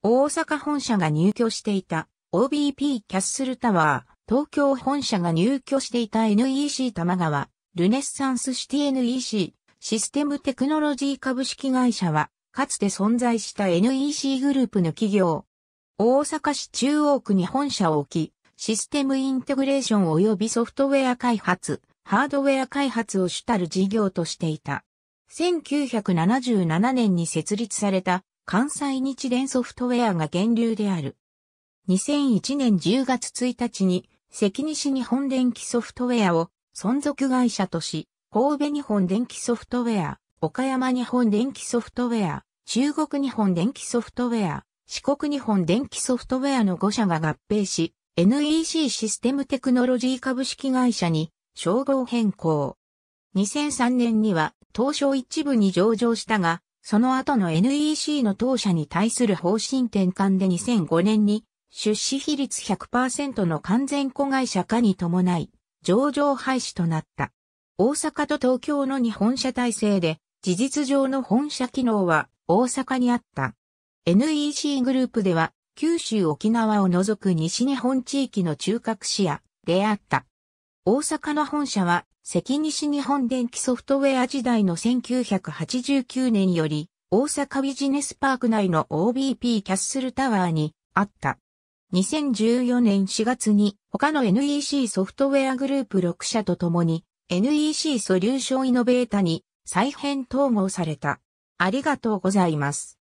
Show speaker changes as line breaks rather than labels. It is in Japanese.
大阪本社が入居していた OBP キャッスルタワー、東京本社が入居していた NEC 玉川、ルネッサンスシティ NEC、システムテクノロジー株式会社は、かつて存在した NEC グループの企業。大阪市中央区に本社を置き、システムインテグレーション及びソフトウェア開発、ハードウェア開発を主たる事業としていた。1977年に設立された関西日電ソフトウェアが源流である。2001年10月1日に関西日本電気ソフトウェアを存続会社とし、神戸日本電気ソフトウェア、岡山日本電気ソフトウェア、中国日本電気ソフトウェア、四国日本電気ソフトウェアの5社が合併し、NEC システムテクノロジー株式会社に称号変更。2003年には東証一部に上場したが、その後の NEC の当社に対する方針転換で2005年に出資比率100%の完全子会社化に伴い、上場廃止となった。大阪と東京の日本社体制で、事実上の本社機能は大阪にあった。NEC グループでは、九州沖縄を除く西日本地域の中核視野であった。大阪の本社は、関西日本電気ソフトウェア時代の1989年より、大阪ビジネスパーク内の OBP キャッスルタワーにあった。2014年4月に他の NEC ソフトウェアグループ6社と共に NEC ソリューションイノベータに再編統合された。ありがとうございます。